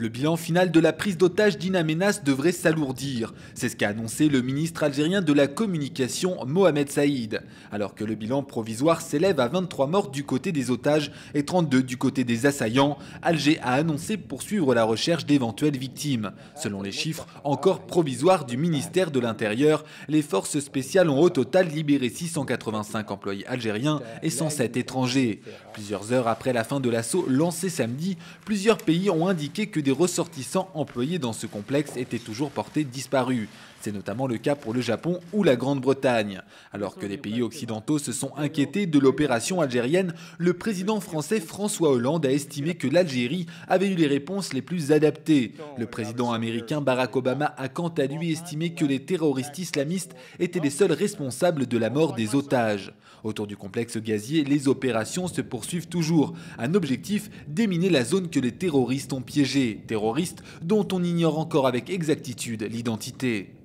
Le bilan final de la prise d'otage d'Inamenas devrait s'alourdir. C'est ce qu'a annoncé le ministre algérien de la Communication Mohamed Saïd. Alors que le bilan provisoire s'élève à 23 morts du côté des otages et 32 du côté des assaillants, Alger a annoncé poursuivre la recherche d'éventuelles victimes. Selon les chiffres encore provisoires du ministère de l'Intérieur, les forces spéciales ont au total libéré 685 employés algériens et 107 étrangers. Plusieurs heures après la fin de l'assaut lancé samedi, plusieurs pays ont indiqué que des ressortissants employés dans ce complexe étaient toujours portés disparus. C'est notamment le cas pour le Japon ou la Grande-Bretagne. Alors que les pays occidentaux se sont inquiétés de l'opération algérienne, le président français François Hollande a estimé que l'Algérie avait eu les réponses les plus adaptées. Le président américain Barack Obama a quant à lui estimé que les terroristes islamistes étaient les seuls responsables de la mort des otages. Autour du complexe gazier, les opérations se poursuivent toujours. Un objectif, déminer la zone que les terroristes ont piégée. Terroristes dont on ignore encore avec exactitude l'identité.